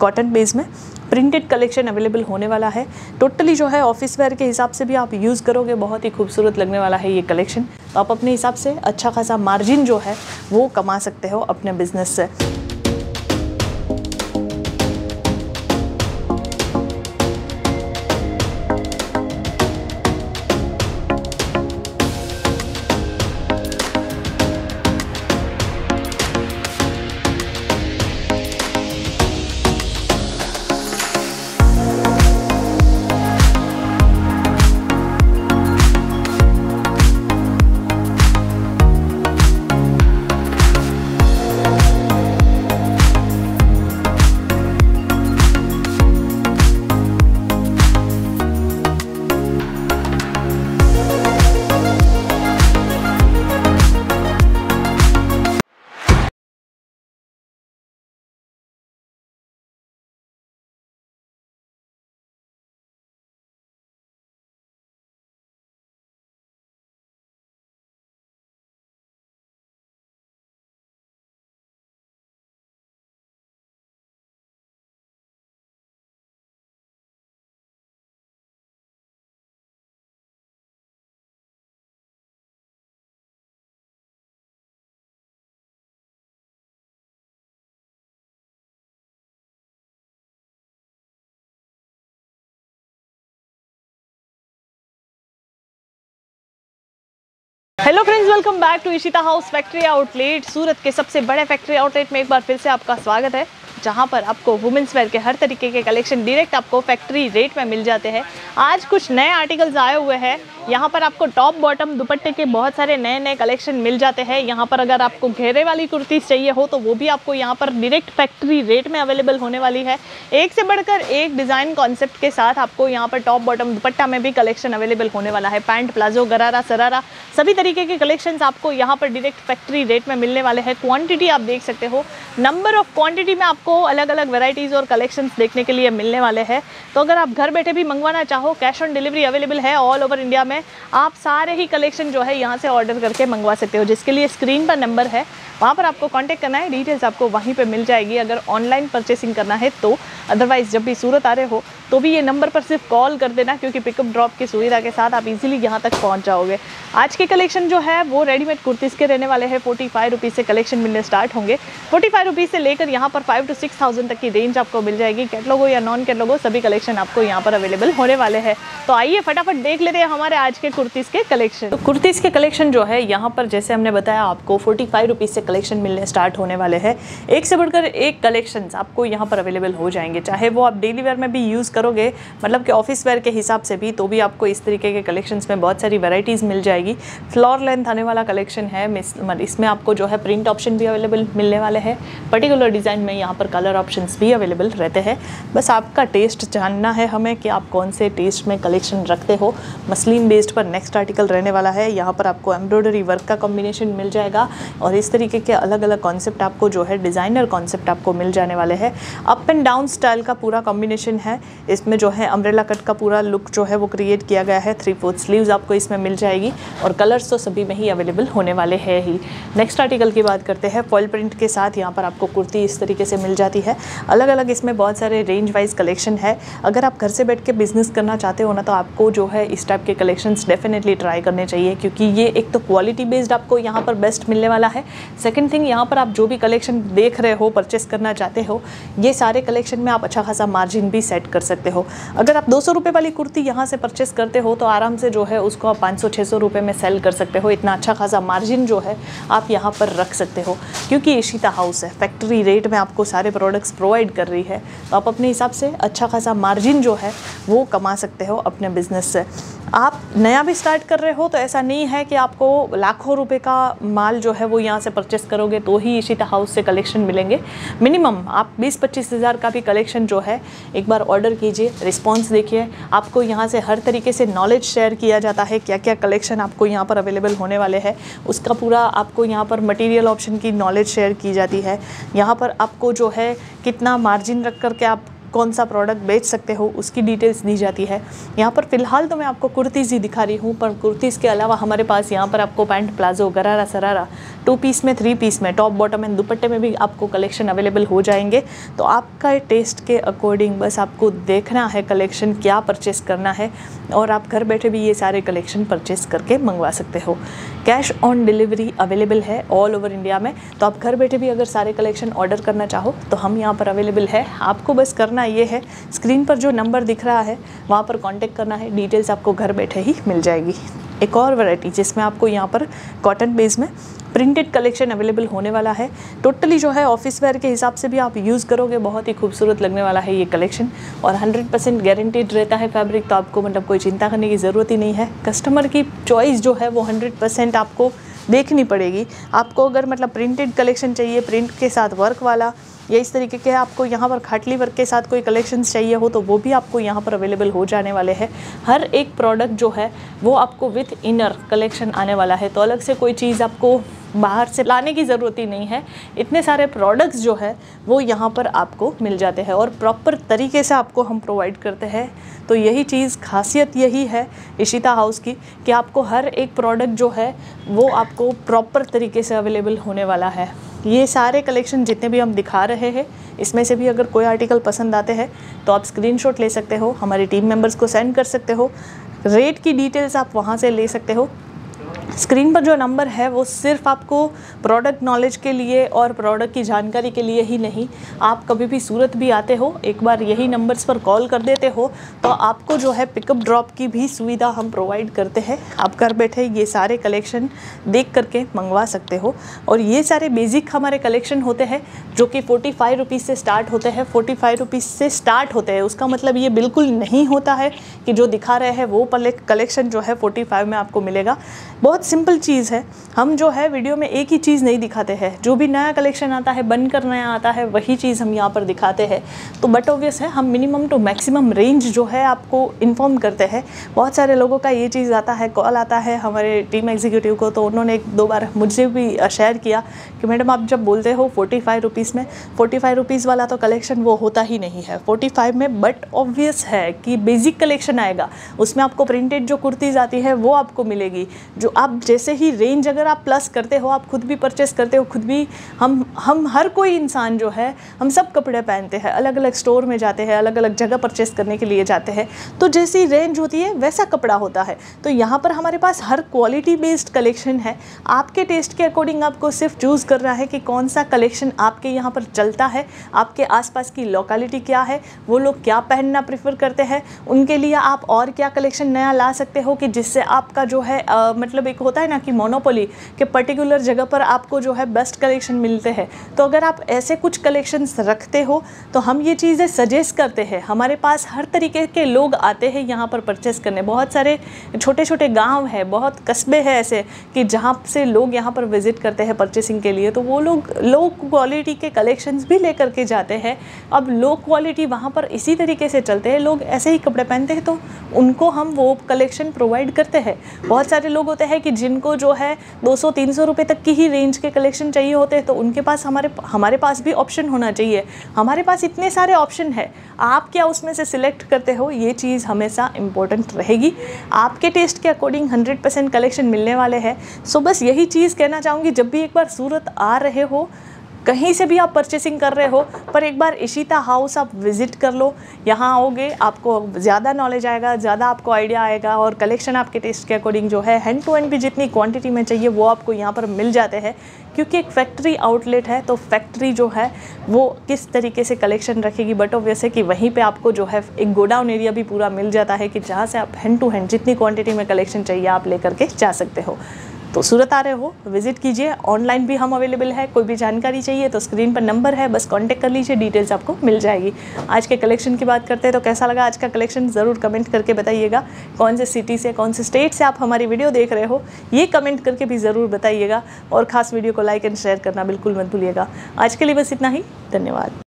Cotton base में printed collection available होने वाला है। टोटली जो है ऑफ़िस वेयर के हिसाब से भी आप यूज़ करोगे, बहुत ही खूबसूरत लगने वाला है ये कलेक्शन तो आप अपने हिसाब से अच्छा खासा मार्जिन जो है, वो कमा सकते हो अपने बिज़नेस से। Hello friends welcome back to Ishita house factory outlet Surat के सबसे बड़े फैक्ट्री आउटलेट में एक बार फिर से आपका स्वागत है जहाँ पर आपको वुमेंस वेयर के हर तरीके के कलेक्शन डायरेक्ट आपको फैक्ट्री रेट में मिल जाते हैं। आज कुछ नए आर्टिकल्स आए हुए हैं। यहाँ पर आपको टॉप बॉटम दुपट्टे के बहुत सारे नए नए कलेक्शन मिल जाते हैं। यहाँ पर अगर आपको घेरे वाली कुर्ती चाहिए हो तो वो भी आपको यहाँ पर डायरेक्ट फैक्ट्री रेट में अवेलेबल होने वाली है। एक से बढ़कर एक डिज़ाइन कॉन्सेप्ट के साथ आपको यहाँ पर टॉप बॉटम दुपट्टा में भी कलेक्शन अवेलेबल होने वाला है। पैंट प्लाजो गरारा सरारा सभी तरीके के कलेक्शन आपको यहाँ पर डायरेक्ट फैक्ट्री रेट में मिलने वाले हैं। क्वान्टिटी आप देख सकते हो। नंबर ऑफ़ क्वान्टिटी में आपको अलग अलग वेराइटीज़ और कलेक्शन देखने के लिए मिलने वाले हैं। तो अगर आप घर बैठे भी मंगवाना चाहो कैश ऑन डिलीवरी अवेलेबल है ऑल ओवर इंडिया में, आप सारे ही कलेक्शन जो है यहाँ से ऑर्डर करके मंगवा सकते हो, जिसके लिए स्क्रीन पर नंबर है। वहाँ पर आपको कॉन्टैक्ट करना है डिटेल्स आपको वहीं पर मिल जाएगी। अगर ऑनलाइन परचेसिंग करना है तो अदरवाइज़ जब भी सूरत आ रहे हो तो भी ये नंबर पर सिर्फ़ कॉल कर देना, क्योंकि पिकअप ड्रॉप की सुविधा के साथ आप इजीली यहाँ तक पहुँच जाओगे। आज के कलेक्शन जो है, वो रेडीमेड कुर्तीज़ के रहने वाले हैं। फोर्टी फाइव रुपीज़ से कलेक्शन मिलने स्टार्ट होंगे। फोर्टी फाइव से लेकर यहाँ पर फाइव टू सिक्स थाउज़ेंड तक की रेंज आपको मिल जाएगी। कैटलॉगो या नॉन कैटलॉगो सभी कलेक्शन आपको यहाँ पर अवेलेबल होने वाले हैं। तो आइए फटाफट देख लेते हैं हमारे आज के कुर्तीज़ के कलेक्शन तो कुर्तीज़ के कलेक्शन जो है, यहाँ पर जैसे हमने बताया, आपको फोर्टी फाइव रुपीज़ से कलेक्शन मिलने स्टार्ट होने वाले हैं। एक से बढ़कर एक कलेक्शन आपको यहाँ पर अवेलेबल हो जाएँगे। चाहे वो आप डेली वेयर में भी यूज़ करोगे मतलब कि ऑफ़िस वेयर के हिसाब से भी तो भी आपको इस तरीके के कलेक्शंस में बहुत सारी वेराइटीज़ मिल जाएगी। फ्लोर लेंथ आने वाला कलेक्शन है मतलब इसमें आपको जो है प्रिंट ऑप्शन भी अवेलेबल मिलने वाले हैं। पर्टिकुलर डिज़ाइन में यहाँ पर कलर ऑप्शन भी अवेलेबल रहते हैं। बस आपका टेस्ट जानना है हमें कि आप कौन से टेस्ट में कलेक्शन रखते हो। मसलिन बेस्ड पर नेक्स्ट आर्टिकल रहने वाला है। यहाँ पर आपको एम्ब्रॉयडरी वर्क का कॉम्बिनेशन मिल जाएगा। और इस तरीके के अलग अलग कॉन्सेप्ट आपको जो है डिज़ाइनर कॉन्सेप्ट आपको मिल जाने वाले हैं। अप एंड डाउन स्टाइल का पूरा कॉम्बिनेशन है। इसमें जो है अम्ब्रेला कट का पूरा लुक जो है वो क्रिएट किया गया है। थ्री फोर्थ स्लीव्स आपको इसमें मिल जाएगी और कलर्स तो सभी में ही अवेलेबल होने वाले हैं ही। नेक्स्ट आर्टिकल की बात करते हैं। फॉल प्रिंट के साथ यहाँ पर आपको कुर्ती इस तरीके से मिल जाती है। अलग अलग इसमें बहुत सारे रेंज वाइज कलेक्शन है। अगर आप घर से बैठ के बिज़नेस करना चाहते हो ना तो आपको जो है इस टाइप के कलेक्शंस डेफिनेटली ट्राई करने चाहिए, क्योंकि ये एक तो क्वालिटी बेस्ड आपको यहाँ पर बेस्ट मिलने वाला है। सेकेंड थिंग यहाँ पर आप जो भी कलेक्शन देख रहे हो परचेस करना चाहते हो, ये सारे कलेक्शन में आप अच्छा खासा मार्जिन भी सेट कर सकते हो। अगर आप दो सौ वाली कुर्ती यहाँ से परचेस करते हो तो आराम से जो है उसको आप पाँच सौ छः सौ में सेल कर सकते हो। इतना अच्छा खासा मार्जिन जो है आप यहाँ पर रख सकते हो। क्योंकि इशिता हाउस है फैक्ट्री रेट में आपको सारे प्रोडक्ट्स प्रोवाइड कर रही है। तो आप अपने हिसाब से अच्छा खासा मार्जिन जो है वो कमा सकते हो अपने बिज़नेस से। आप नया भी स्टार्ट कर रहे हो तो ऐसा नहीं है कि आपको लाखों रुपए का माल जो है वो यहाँ से परचेस करोगे तो ही इशिता हाउस से कलेक्शन मिलेंगे। मिनिमम आप बीस, पच्चीस हज़ार का भी कलेक्शन जो है एक बार ऑर्डर कीजिए रिस्पॉन्स देखिए। आपको यहाँ से हर तरीके से नॉलेज शेयर किया जाता है क्या क्या कलेक्शन आपको यहाँ पर अवेलेबल होने वाले हैं। उसका पूरा आपको यहाँ पर मटीरियल ऑप्शन की नॉलेज शेयर की जाती है। यहाँ पर आपको जो है कितना मार्जिन रख करके आप कौन सा प्रोडक्ट बेच सकते हो, उसकी डिटेल्स दी जाती है। यहाँ पर फ़िलहाल तो मैं आपको कुर्तीज़ ही दिखा रही हूँ, पर कुर्तीज़ के अलावा हमारे पास यहाँ पर आपको pant, palazzo, gharara, sharara two piece में थ्री पीस में टॉप बॉटम एंड दुपट्टे में भी आपको कलेक्शन अवेलेबल हो जाएँगे। तो आपका टेस्ट के अकॉर्डिंग बस आपको देखना है कलेक्शन क्या परचेस करना है, और आप घर बैठे भी ये सारे कलेक्शन परचेस करके मंगवा सकते हो। कैश ऑन डिलीवरी अवेलेबल है ऑल ओवर इंडिया में। तो आप घर बैठे भी अगर सारे कलेक्शन ऑर्डर करना चाहो तो हम यहाँ पर अवेलेबल है। आपको बस करना ये है। स्क्रीन पर जो नंबर दिख रहा है, वहाँ पर कॉन्टेक्ट करना है। डिटेल्स आपको घर बैठे ही मिल जाएगी। एक और वैरायटी जिसमें आपको यहाँ पर कॉटन बेस में प्रिंटेड कलेक्शन अवेलेबल होने वाला है। टोटली जो है ऑफ़िस वेयर के हिसाब से भी आप यूज़ करोगे। बहुत ही खूबसूरत लगने वाला है ये कलेक्शन और 100 परसेंट गारंटेड रहता है फैब्रिक तो आपको मतलब कोई चिंता करने की ज़रूरत ही नहीं है। कस्टमर की चॉइस जो है वो 100 परसेंट आपको देखनी पड़ेगी। आपको अगर मतलब प्रिंटेड कलेक्शन चाहिए प्रिंट के साथ वर्क वाला या इस तरीके के आपको यहाँ पर खाटली वर्क के साथ कोई कलेक्शन चाहिए हो तो वो भी आपको यहाँ पर अवेलेबल हो जाने वाले हैं। हर एक प्रोडक्ट जो है, वो आपको विथ इनर कलेक्शन आने वाला है। तो अलग से कोई चीज़ आपको बाहर से लाने की ज़रूरत ही नहीं है। इतने सारे प्रोडक्ट्स जो है, वो यहाँ पर आपको मिल जाते हैं और प्रॉपर तरीके से आपको हम प्रोवाइड करते हैं। तो यही चीज़, खासियत यही है इशिता हाउस की कि आपको हर एक प्रोडक्ट जो है, वो आपको प्रॉपर तरीके से अवेलेबल होने वाला है। ये सारे कलेक्शन जितने भी हम दिखा रहे हैं, इसमें से भी अगर कोई आर्टिकल पसंद आते हैं तो आप स्क्रीनशॉट ले सकते हो, हमारी टीम मेंबर्स को सेंड कर सकते हो। रेट की डिटेल्स आप वहाँ से ले सकते हो। स्क्रीन पर जो नंबर है, वो सिर्फ़ आपको प्रोडक्ट नॉलेज के लिए और प्रोडक्ट की जानकारी के लिए ही नहीं। आप कभी भी सूरत भी आते हो, एक बार यही नंबर्स पर कॉल कर देते हो तो आपको जो है पिकअप ड्रॉप की भी सुविधा हम प्रोवाइड करते हैं। आप घर बैठे ये सारे कलेक्शन देख करके मंगवा सकते हो। और ये सारे बेसिक हमारे कलेक्शन होते हैं, जो कि फोर्टी फाइव रुपीज़ से स्टार्ट होते हैं। फोर्टी फाइव रुपीज़ से स्टार्ट होते हैं। उसका मतलब ये बिल्कुल नहीं होता है कि जो दिखा रहे हैं, वो कलेक्शन जो है फोर्टी फाइव में आपको मिलेगा। बहुत सिंपल चीज़ है। हम जो है वीडियो में एक ही चीज़ नहीं दिखाते हैं। जो भी नया कलेक्शन आता है, बनकर नया आता है, वही चीज़ हम यहाँ पर दिखाते हैं। तो बट ऑब्वियस है, हम मिनिमम टू मैक्सिमम रेंज जो है आपको इन्फॉर्म करते हैं। बहुत सारे लोगों का ये चीज़ आता है कॉल आता है हमारे टीम एग्जीक्यूटिव को तो उन्होंने एक दो बार मुझे भी शेयर किया कि मैडम आप जब बोलते हो फोर्टी फाइव रुपीज़ में फोर्टी फाइव रुपीज़ वाला तो कलेक्शन वो होता ही नहीं है। फोर्टी फाइव में बट ऑब्वियस है कि बेसिक कलेक्शन आएगा। उसमें आपको प्रिंटेड जो कुर्तीज़ आती है, वो आपको मिलेगी। जो आप जैसे ही रेंज अगर आप प्लस करते हो आप खुद भी परचेस करते हो खुद भी हम हम हर कोई इंसान जो है हम सब कपड़े पहनते हैं अलग अलग स्टोर में जाते हैं अलग अलग जगह परचेस करने के लिए जाते हैं। तो जैसी रेंज होती है वैसा कपड़ा होता है। तो यहाँ पर हमारे पास हर क्वालिटी बेस्ड कलेक्शन है। आपके टेस्ट के अकॉर्डिंग आपको सिर्फ़ चूज़ करना है कि कौन सा कलेक्शन आपके यहाँ पर चलता है आपके आसपास की लोकेलिटी क्या है वो लोग क्या पहनना प्रेफर करते हैं उनके लिए आप और क्या कलेक्शन नया ला सकते हो कि जिससे आपका जो है आ, मतलब एक होता होता है ना कि मोनोपोली के पर्टिकुलर जगह पर आपको जो है बेस्ट कलेक्शन मिलते हैं। तो अगर आप ऐसे कुछ कलेक्शंस रखते हो तो हम ये चीज़ें सजेस्ट करते हैं। हमारे पास हर तरीके के लोग आते हैं यहाँ पर परचेस करने। बहुत सारे छोटे छोटे गाँव है, बहुत कस्बे हैं ऐसे कि जहाँ से लोग यहाँ पर विज़िट करते हैं परचेसिंग के लिए। तो वो लोग लो क्वालिटी के कलेक्शंस भी लेकर के जाते हैं। अब लो क्वालिटी वहाँ पर इसी तरीके से चलते हैं। लोग ऐसे ही कपड़े पहनते हैं तो उनको हम वो कलेक्शन प्रोवाइड करते हैं। बहुत सारे लोग होते हैं कि जिनको जो है 200-300 रुपए तक की ही रेंज के कलेक्शन चाहिए होते हैं तो उनके पास हमारे हमारे पास भी ऑप्शन होना चाहिए। हमारे पास इतने सारे ऑप्शन है। आप क्या उसमें से सिलेक्ट करते हो? ये चीज़ हमेशा इम्पोर्टेंट रहेगी। आपके टेस्ट के अकॉर्डिंग हंड्रेड कलेक्शन मिलने वाले हैं। सो बस यही चीज़ कहना चाहूँगी, जब भी एक बार सूरत आ रहे हो कहीं से भी आप परचेसिंग कर रहे हो, पर एक बार इशिता हाउस आप विज़िट कर लो। यहाँ आओगे, आपको ज़्यादा नॉलेज आएगा, ज़्यादा आपको आइडिया आएगा और कलेक्शन आपके टेस्ट के अकॉर्डिंग जो है हैंड टू हैंड भी जितनी क्वांटिटी में चाहिए, वो आपको यहाँ पर मिल जाते हैं। क्योंकि एक फैक्ट्री आउटलेट है तो फैक्ट्री जो है, वो किस तरीके से कलेक्शन रखेगी? बट ऑब्वियस है कि वहीं पे आपको जो है, एक गोडाउन एरिया भी पूरा मिल जाता है कि जहाँ से आप हैंड टू हैंड जितनी क्वांटिटी में कलेक्शन चाहिए, आप लेकर के जा सकते हो। तो सूरत आ रहे हो विज़िट कीजिए। ऑनलाइन भी हम अवेलेबल है, कोई भी जानकारी चाहिए तो स्क्रीन पर नंबर है, बस कांटेक्ट कर लीजिए डिटेल्स आपको मिल जाएगी। आज के कलेक्शन की बात करते हैं तो कैसा लगा आज का कलेक्शन ज़रूर कमेंट करके बताइएगा। कौन से सिटी से, कौन से स्टेट से आप हमारी वीडियो देख रहे हो, ये कमेंट करके भी ज़रूर बताइएगा। और ख़ास वीडियो को लाइक एंड शेयर करना बिल्कुल मत भूलिएगा। आज के लिए बस इतना ही, धन्यवाद।